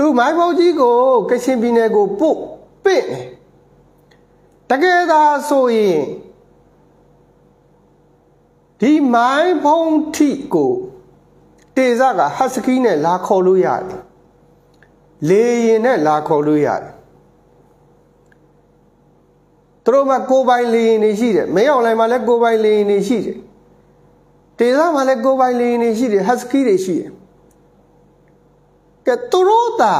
သူမိုင်းဘုံကြီးကိုကချင်ပြည်နယ်ကိုပို့ပင့်တကယ်သာဆိုရင်ဒီမိုင်းဘုံထိကိုတေဇကဟတ်စကီနဲ့လာခေါ်လို့ရတယ်လေရင်နဲ့လာခေါ်လို့ရတယ်သူတို့မှာကိုပိုင်လေရင်နေရှိတယ်မင်းအောင်လိုင်မှာလည်းကိုပိုင်လေရင်နေရှိတယ်တေဇမှာလည်းကိုပိုင်လေရင်နေရှိတယ်ဟတ်စကီတွေရှိတယ် ကဲသူတို့သာ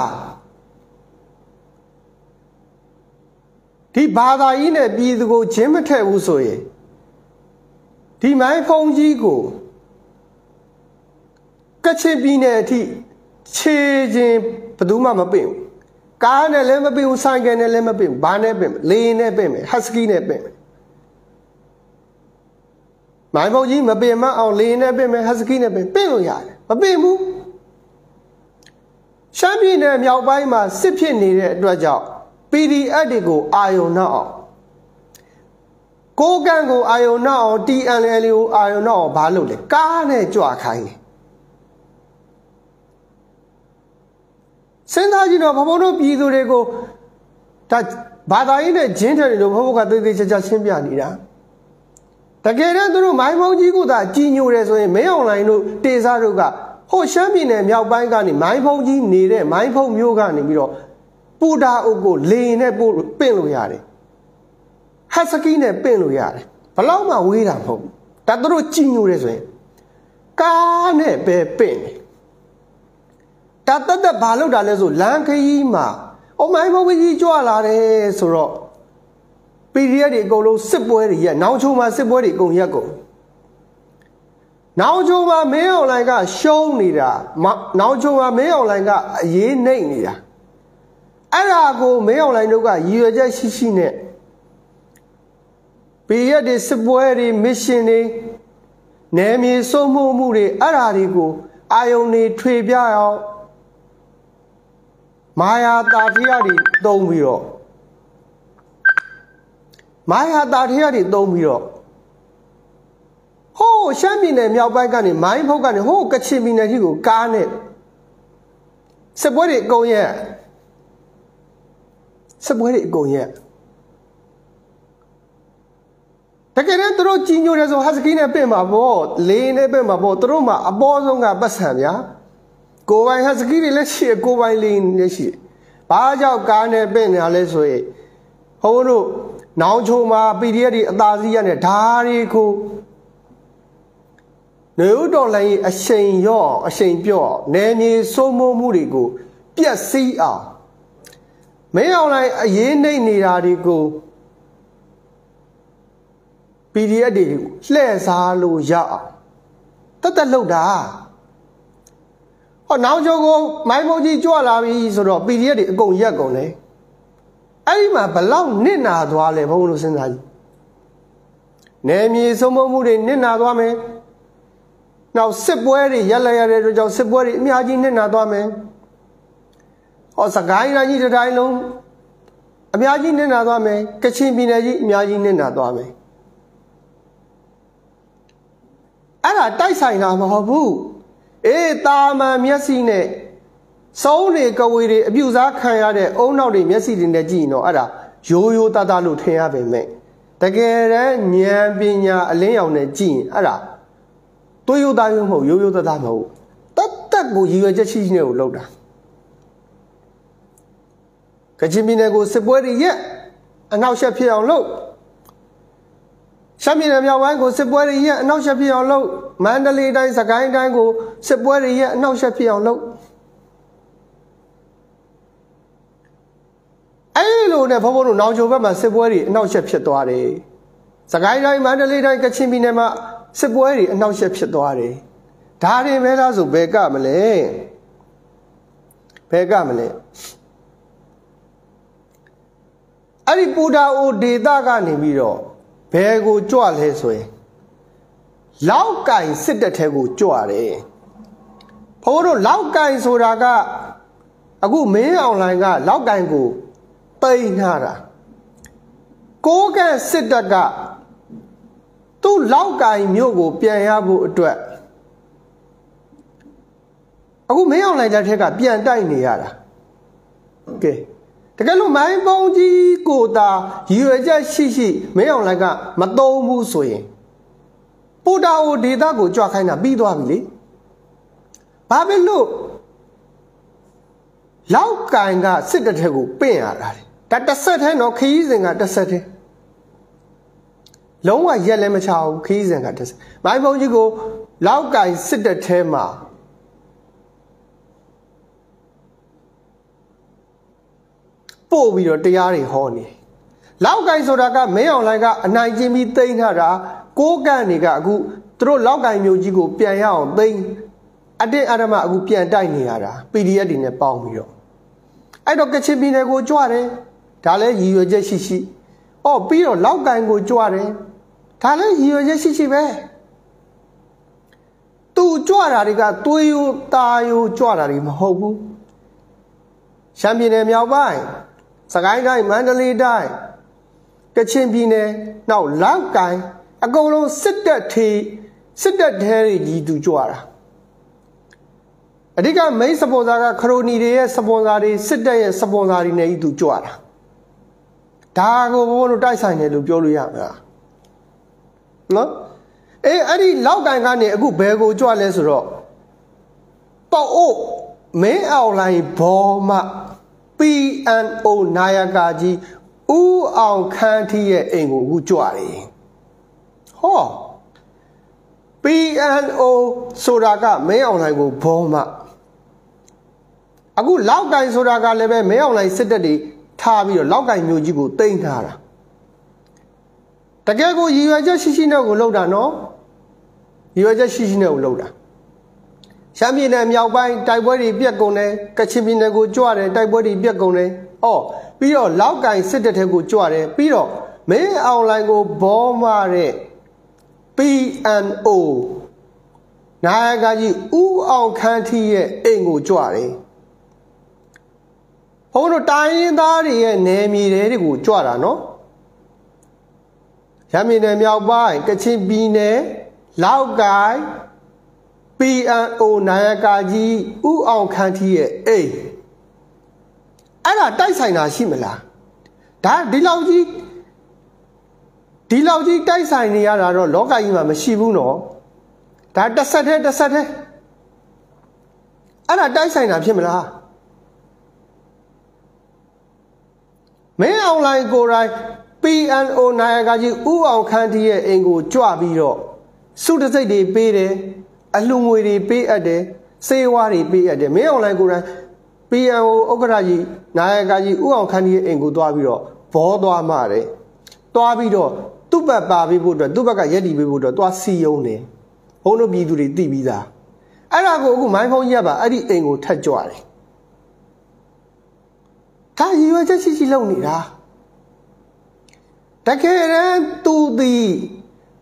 ဒီဘာသာကြီးနဲ့ပြည်သူကိုချင်းမထက်ဘူးဆိုရင်ဒီမိုင်းဖုံးကြီးကိုကချင်ပြည်နယ်အထိခြေချင်းဘယ်သူမှမပင့်ဘူးကားနဲ့လည်းမပင့်ဘူးဆိုင်ကယ်နဲ့လည်းမပင့်ဘူးဘာနဲ့ပင့်လေရင်နဲ့ပင့်မယ်ဟတ်စကီနဲ့ပင့်မယ်မိုင်းဖုံးကြီးမပင့်မအောင်လေရင်နဲ့ပင့်မယ်ဟတ်စကီနဲ့ပင့်ပင့်လို့ရတယ်မပင့်ဘူး ရှမ်းပြည်နယ်မြောက်ပိုင်းမှာစစ်ဖြစ်နေတဲ့အတွက်ကြောင့် PDF တွေကိုအာယုံနောက်အောင်ကိုကန့်ကိုအာယုံနောက်အောင် TNL ကိုအာယုံနောက်အောင်ဘာလုပ်လဲကားနဲ့ကြွခိုင်းတယ်စဉ်းစားကြည့်တော့ဘဘတို့ပြည်သူတွေကိုဒါဘာသာရေးနဲ့ဂျင်းထတယ်လို့ဘဘကသေးသေးချာချာရှင်းပြနေတာတကယ်တော့သူတို့မိုင်းမုံကြီးကသာကြီးညိုတယ်ဆိုရင်မင်းအောင်လိုင်းတို့တေစားတို့က ဟိုရှမ်းပြည်နယ်မြောက်ပိုင်းကနေမိုင်းဖုံကြီးနေတဲ့မိုင်းဖုံမျိုးကနေပြီးတော့ပူတာအုပ်ကိုလေရင်နဲ့ပို့ပင့်လို့ရတယ်ဟတ်စကီနဲ့ပင့်လို့ရတယ်ဘလောက်မှဝေးတာမဟုတ်ဘူးဒါသူတို့ကြည်ညိုတယ်ဆိုရင်ကားနဲ့ပဲပင့်တယ်ဒါတက်တက်ဘာလုပ်တာလဲဆိုလမ်းခရီးမှာအမိုင်းဖုံကြီးကြွလာတယ်ဆိုတော့ PDF တွေအကုန်လုံးစစ်ပွဲတွေရက်နောင်ချုံမှာစစ်ပွဲတွေအကုန်ရက်ကုန် နောင်ချုံမှာမင်းအွန်လိုင်းကရှုံးနေတာနောင်ချုံမှာမင်းအွန်လိုင်းကအရေးနှိမ့်နေတာအဲ့ဒါကိုမင်းအွန်လိုင်းတို့ကရည်ရွယ်ချက်ရှိရှိနဲ့ပေရက်တွေစစ်ပွဲတွေမစ်ရှင်တွေနယ်မြေစိုးမိုးမှုတွေအဲ့ဒါတွေကိုအာယုန်တွေထွေပြအောင်မာယာတာထရတွေတုံးပြီးတော့မာယာတာထရတွေတုံးပြီးတော့ဟိုး ရှမ်းပြည်နယ်မြောက်ပိုင်းကနေမိုင်းဖုတ်ကနေဟိုးကချင်ပြည်နယ်ကြီးကိုကားနဲ့စစ်ပွဲတွေအကုန်ရဲ့စစ်ပွဲတွေအကုန်ရဲ့တကယ်တော့သူတို့ကြီးညိုတယ်ဆိုဟတ်စကီနဲ့ပြင်မှာပေါ့လေးနဲ့ပြင်မှာပေါ့သူတို့မှာအပေါ်ဆုံးကပတ်စံဗျာကိုပိုင်ဟတ်စကီတွေလည်းရှိရကိုပိုင်လေးလည်းရှိဘာကြောင့်ကားနဲ့ပြင်နေရလဲဆိုရင်ဟိုးတို့နောင်ချုံမှာ PDF တွေအသာစီးရနဲ့ဓာတွေကို နေဦးတော်လိုင်းအရှိန်ရော့အရှိန်ပြော့နယ်မြေစိုးမိုးမှုတွေကိုပြက်စီးအောင်မင်းအောင်လိုင်းအရေးနှိမ့်နေတာတွေကို PDF တွေလှည့်စားလို့ရအောင်တတ်တက်လောက်တာဟောနောက်ကျော်ကိုမိုင်းမုံကြီးကြွလာပြီဆိုတော့ PDF တွေအကုန်ရက်ကုန်တယ်အဲ့ဒီမှာဘလောက်နစ်နာသွားလဲဘုန်းလို့စဉ်းစားကြည့်နယ်မြေဆုံးမမှုတွေနစ်နာသွားမယ် နောက်စစ်ပွဲတွေရက်လက်ရတဲ့အတွက်ကြောင့်စစ်ပွဲတွေအများကြီးနစ်နာသွားမယ်ဟောစကိုင်းတိုင်းကြီးတစ်တိုင်းလုံးအများကြီးနစ်နာသွားမယ်ကချင်ပြည်နယ်ကြီးအများကြီးနစ်နာသွားမယ်အဲ့ဒါတိုက်ဆိုင်တာမဟုတ်ဘူးအေးတာမန်မျက်စိနဲ့စုံးတွေကဝေတွေအပြူစားခံရတဲ့အုံနောက်တွေမျက်စိတွေနဲ့ကြည့်ရင်တော့အဲ့ဒါရိုးရိုးသားသားလို့ထင်ရပေမဲ့တကယ်တမ်းဉာဏ်ပညာအလင်းရောင်နဲ့ကြည့်ရင်အဲ့ဒါ တွေးရိုးသားရိုးမဟုတ်ရိုးရိုးသားသားမဟုတ်တတ်တက်ကိုရည်ရွယ်ချက်ရှိရှိနဲ့ကိုလောက်တာကချင်ပြည်နယ်ကိုစစ်ပွဲတွေရက်အနောက်ရှက်ဖြစ်အောင်လုပ်ရှမ်းပြည်နယ်မြောက်ပိုင်းကိုစစ်ပွဲတွေရက်အနောက်ရှက်ဖြစ်အောင်လုပ်မန္တလေးတိုင်းစကိုင်းတိုင်းကိုစစ်ပွဲတွေရက်အနောက်ရှက်ဖြစ်အောင်လုပ်အဲ့လိုနဲ့ဘဘတို့နောင်ချိုဘက်မှာစစ်ပွဲတွေအနောက်ရှက်ဖြစ်သွားတယ်စကိုင်းတိုင်းမန္တလေးတိုင်းကချင်ပြည်နယ်မှာ စစ်ပွဲတွေအနောက်ရှက်ဖြစ်သွားတယ်ဒါတွေပဲလားဆိုဘယ်ကမလဲဘယ်ကမလဲအဲ့ဒီပူတာအိုဒေတာကနေပြီးတော့ဘယ်ကိုကြွလဲဆိုရင်လောက်ကင်စစ်တပ်ထဲကိုကြွတယ်ဘိုးတို့လောက်ကင်ဆိုတာကအခုမင်းအောင်လိုင်းကလောက်ကင်ကိုတိန်နာတာကိုးကန့်စစ်တပ်က သူ့လောက်ကင်မြို့ကို ပြန်ရဖို့အတွက်အခုမင်းအောင်လိုင်းလက်ထက်ကပြန်တိုက်နေရတာကဲတကယ်လို့မိုင်းပုံးကြီးကိုသာရည်ရွယ်ချက်ရှိရှိမင်းအောင်လိုက်ကမတုံးဘူးဆိုရင်ပူတာအိုဒေတာကိုကြွခိုင်းတာပြီးသွားပြီလေဘာဖြစ်လို့လောက်ကင်ကစစ်တထက်ကိုပင့်ရတာလေဒါတစ်ဆက်ထဲနော်ခရီးစဉ်ကတစ်ဆက်ထဲ လုံးဝရက်လည်းမချဘူးခရီးစဉ်ကတစ်ဆက်မိုင်းပုံးကြီးကိုလောက်ကင်စစ်တထဲမှာပို့ပြီးတော့တရားတွေဟောနေလောက်ကိုင်ဆိုတာကမင်းအောင်လိုင်ကအနိုင်ကျင့်ပြီးတိမ့်ထားတာကိုးကန့်တွေကအခုသူတို့လောက်ကိုင်မျိုးကြီးကိုပြန်ရအောင်တိမ့်အတင်းအဓမ္မအခုပြန်တိုက်နေရတာ PDF တွေနဲ့ပေါင်းပြီးတော့အဲ့တော့ကချင်ပြည်နယ်ကိုကြွတယ်ဒါလည်းရည်ရွယ်ချက်ရှိရှိ အော်ပြီးတော့လောက်ကိုင်ကိုကြွတယ်ဒါလည်းရည်ရွယ်ချက်ရှိရှိပဲသူကြွတာတွေကသွေးရိုးตาရိုးကြွတာတွေမဟုတ်ဘူးရှမ်းပြည်နယ်မြောက်ပိုင်းစကိုင်းတိုင်းမန္တလေးတိုင်းကချင်ပြည်နယ်နောက်လောက်ကိုင်းအကုန်လုံးစစ်တပ်ထေစစ်တပ်ထဲကြီးသူကြွတာအဓိက main sponsor ကခရိုနီတွေရဲ့ sponsor တွေစစ်တပ်ရဲ့ sponsor တွေနဲ့ကြီးသူကြွတာ ဒါကိုဘိုးတို့တိုက်ဆိုင်တယ်လို့ပြောလို့ရမလားနော်အေးအဲ့ဒီလောက်ကန်ကနေအခုဘယ်ကိုကြွလဲဆိုတော့ပေါ့အိုမင်းအောင်လိုင်းဘောမ PNO နာယကကြီးဦးအောင်ခန်းထီးရဲ့အိမ်ကိုအခုကြွတယ်ဟော PNO ဆိုတာကမင်းအောင်လိုင်းကိုဘောမအခုလောက်ကင်ဆိုတာကလည်းပဲမင်းအောင်လိုင်းစစ်တပ်တွေ ထားပြီးတော့လောက်ကင်မျိုးကြီးကိုတိမ့်ထားတာတကယ်ကိုရည်ရွယ်ချက်ရှိရှိနဲ့ကိုလှုပ်တာနော်ရည်ရွယ်ချက်ရှိရှိနဲ့ကိုလှုပ်တာရှမ်းပြည်နယ်မြောက်ပိုင်းတိုက်ပွဲတွေပြက်ကုန်တယ်ကချင်ပြည်နယ်ကိုကြွတယ်တိုက်ပွဲတွေပြက်ကုန်တယ်အော်ပြီးတော့လောက်ကင်စစ်တပ်ထဲကိုကြွတယ်ပြီးတော့မင်းအောင်လိုင်းကိုဘောမတဲ့ PNO နာယကကြီးဦးအောင်ခန်းထီးရဲ့အိမ်ကိုကြွတယ် ဘုန်းတို့တိုင်းရင်းသားတွေရဲ့နယ်မြေတွေကိုကြွတာနော်ရမင်းနယ်မြောက်ပိုင်းကချင်ပြည်နယ်လောက်ကိုင် PNO နာယကကြီးဥအောင်ခန်းထီးရဲ့အိမ်အဲ့ဒါတိုက်ဆိုင်တာရှိမလားဒါဒီလောက်ကြီးဒီလောက်ကြီးတိုက်ဆိုင်နေရတာတော့လောကကြီးမှာမရှိဘူးနော်ဒါတစ်ဆက်တည်းတစ်ဆက်တည်းအဲ့ဒါတိုက်ဆိုင်တာဖြစ်မလား မင်းအွန်လိုင်းကိုယ်တိုင် PNO နာယကကြီးဥအောင်ခန်းထီးရဲ့အိမ်ကိုကြွပြီးတော့စုတစိတ်တွေပေးတယ်အလှငွေတွေပေးအပ်တယ်စေဝါတွေပေးအပ်တယ်မင်းအွန်လိုင်းကိုယ်တိုင် PNO ဥက္ကဋ္ဌကြီးနာယကကြီးဥအောင်ခန်းကြီးရဲ့အိမ်ကိုသွားပြီးတော့ဘောသွားမှတယ်သွားပြီးတော့သူ့ဘက်ပါပေးဖို့အတွက်သူ့ဘက်ကရက်တီပေးဖို့အတွက်သွားစီယုံတယ်ဘုန်းတို့ပြည်သူတွေသိပြီးသားအဲ့ဒါကိုအခုမိုင်းဖုံးကြီးကပါအဲ့ဒီအိမ်ကိုထက်ကြွတယ်ဒါရည်ရွယ်ချက်ရှိရှိလုပ်နေတာ တကယ်တမ်းသူသည်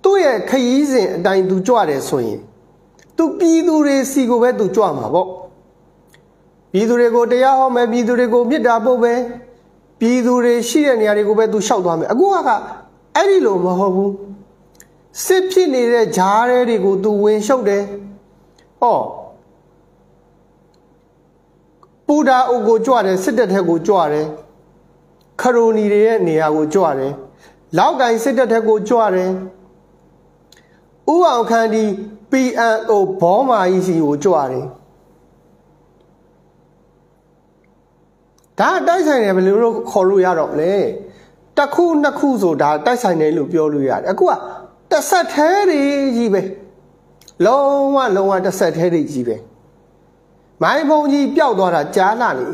သူ့ရဲ့ခရီးစဉ်အတိုင်းသူကြွတယ်ဆိုရင်သူပြည်သူတွေစီကိုပဲသူကြွမှာပေါ့ပြည်သူတွေကိုတရားဟောမယ်ပြည်သူတွေကိုမေတ္တာပို့ပဲပြည်သူတွေရှိတဲ့နေရာတွေကိုပဲသူလျှောက်သွားမယ်အခုကအဲ့ဒီလိုမဟုတ်ဘူးစစ်ဖြစ်နေတဲ့ဂျားရဲတွေကိုသူဝင်ရှုပ်တယ်ဟောပူဒါအုပ်ကိုကြွတယ်စစ်တပ်ထက်ကိုကြွတယ်ခရိုနီတွေရဲ့နေရာကိုကြွတယ် လောက်ကင်စစ်တပ်ထက်ကိုကြွတယ်ဥအောင်ခန်းဒီ PNO ဘောမာကြီးစီကိုကြွတယ်ဒါတိုက်ဆိုင်တယ်ဘယ်လိုလို့ခေါ်လို့ရတော့မလဲတစ်ခုနှစ်ခုဆိုဒါတိုက်ဆိုင်တယ်လို့ပြောလို့ရတယ်အခုကတစ်ဆက်သေးတွေကြီးပဲလုံးဝလုံးဝတစ်ဆက်သေးတွေကြီးပဲမိုင်းဖုံကြီးပျောက်သွားတာကြားလာနေ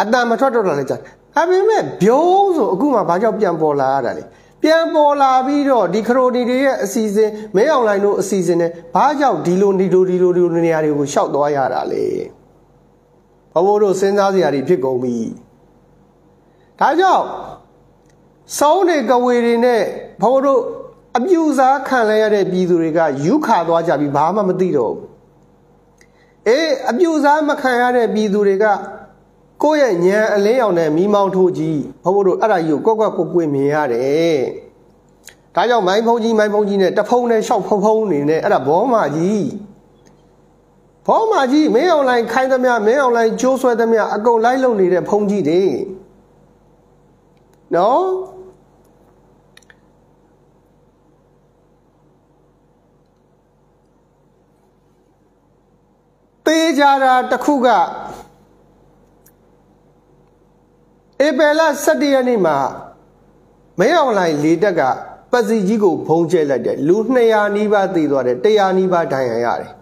အတန်မထွက်တော့တာလည်းကြား ဒါပေမဲ့ဘုံဆိုအခုမှဘာကြောင့်ပြန်ပေါ်လာရတာလဲပြန်ပေါ်လာပြီးတော့ဒီခရိုနီတွေရဲ့အစီအစဉ်မဲအောင်လိုင်းတို့အစီအစဉ်နဲ့ဘာကြောင့်ဒီလိုဒီလိုဒီလိုဒီလိုနေရာတွေကိုရှောက်သွားရတာလဲဘဘိုးတို့စဉ်းစားစရာတွေဖြစ်ကုန်ပြီဒါကြောင့်စောင်းတွေကဝေတွေနဲ့ဘဘိုးတို့အပြူစားခံလဲရတဲ့ပြည်သူတွေကယူခါသွားကြပြီဘာမှမသိတော့ဘူးအေးအပြူစားမခံရတဲ့ပြည်သူတွေက ကိုယ့်ရဲ့ညံအလင်းရောင်နဲ့မိမောင်းထိုးကြီးဘဘိုးတို့အဲ့ဒါကြီးကိုကွက်ကွက်ကိုကွေမြင်ရတယ်ဒါကြောင့်မိုင်းဖုံးကြီးမိုင်းဖုံးကြီးနဲ့တဖုံးနဲ့ရှောက်ဖုံဖုံးနေနဲ့အဲ့ဒါဘောမကြီးဘောမာကြီးမင်းအွန်လိုင်းခိုင်းသမျှမင်းအွန်လိုင်းကျိုးဆွဲသမျှအကုန်လိုက်လုံနေတဲ့ဖုန်းကြီးတွေနော်သေးကြတာတစ်ခုက ဧပြီလ17ရက်နေ့မှာမင်းအွန်လိုင်းလေးတက်ကပစီကြီးကိုဖုံးကျဲလိုက်တယ်လူ200နီးပါးသေသွားတယ်100နီးပါးဒဏ်ရာရတယ်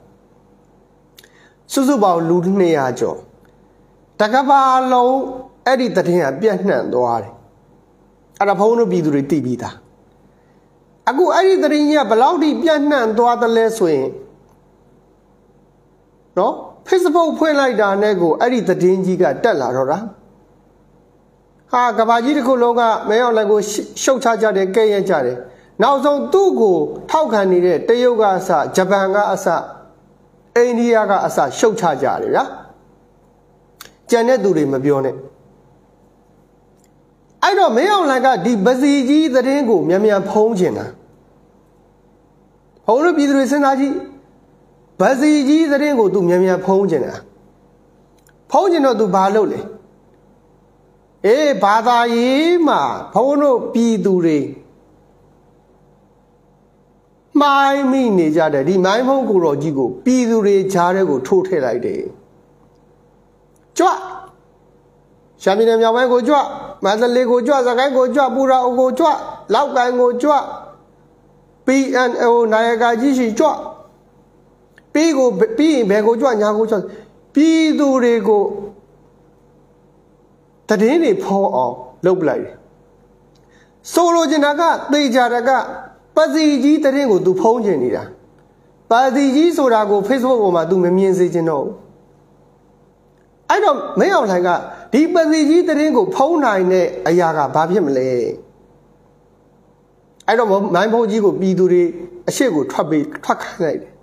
စုစုပေါင်းလူ200ကျော်တကဘာလုံးအဲ့ဒီတည်င်းကပြန့်နှံ့သွားတယ်အဲ့ဒါဘုန်းတို့ပြည်သူတွေသိပြီးသားအခုအဲ့ဒီတည်င်းကြီးကဘလောက်ထိပြန့်နှံ့သွားသလဲဆိုရင်နော် Facebook ဖွင့်လိုက်တာနဲ့ကိုအဲ့ဒီတည်င်းကြီးကတက်လာတော့တာ ဟာကဘာကြီးတစ်ခုလုံးကမဲအောင်လည်းကိုရှုတ်ချကြတယ်ကဲ့ရဲ့ကြတယ်နောက်ဆုံးသူ့ကိုထောက်ခံနေတဲ့တရုတ်ကအစဂျပန်ကအစအိန္ဒိယကအစရှုတ်ချကြတယ်ဗျာကြံတဲ့သူတွေမပြောနဲ့အဲ့တော့မင်းအောင်လိုင်ကဒီပစီကြီးသတင်းကိုမြန်မြန်ဖုံးချင်တာဘုံတို့ပြည်သူတွေစဉ်းစားကြည့်ပစီကြီးသတင်းကို तू မြန်မြန်ဖုံးချင်တာဖုံးချင်တော့ तू ဘာလုပ်လဲ အေးဘာသာရေးမှာဘုံတို့ပြည်သူတွေမိုင်းမိနေကြတယ်ဒီမိုင်းဖုံးကိုတော်ကြီးကိုပြည်သူတွေကြားထဲကိုထိုးထည့်လိုက်တယ်ကြွရှာမီနယ်မြောက်ပိုင်းကိုကြွမန္တလေးကိုကြွစကိုင်းကိုကြွပူရာအုပ်ကိုကြွလောက်ကိုင်းကိုကြွ PNO နိုင်ကာကြီးရှိကြွပြီးကိုပြီးရင်ဘယ်ကိုကြွညာကိုကြွပြည်သူတွေကို တည်င်းတွေဖောအောင်လုပ်ပလိုက်တယ်ဆိုလိုချင်တာကသေချာတာကပစီကြီးတရင်ကို तू ဖုံးကျင်နေတာပစီကြီးဆိုတာကို Facebook ပေါ်မှာ तू မမြင်စေချင်တော့အဲ့တော့မင်းအောင်လှိုင်ကဒီပစီကြီးတရင်ကိုဖုံးနိုင်တဲ့အရာကဘာဖြစ်မလဲအဲ့တော့မိုင်းဖုံးကြီးကိုပြည်သူတွေအရှိကိုထွက်ပေးထွက်ခိုင်းလိုက်တယ်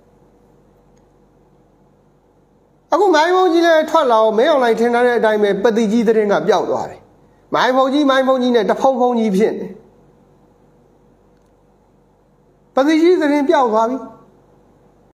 အခုမိုင်းဖုံးကြီးလည်းထွက်လာအောင်မင်းအောင်လှိုင်ထင်ထားတဲ့အတိုင်းပဲပစီကြီးတရင်ကပျောက်သွားတယ်မိုင်းဖုံးကြီးမိုင်းဖုံးကြီးနဲ့တဖုံဖုံးကြီးဖြစ်နေပတိကြီးသတင်းပြောက်သွားပြီ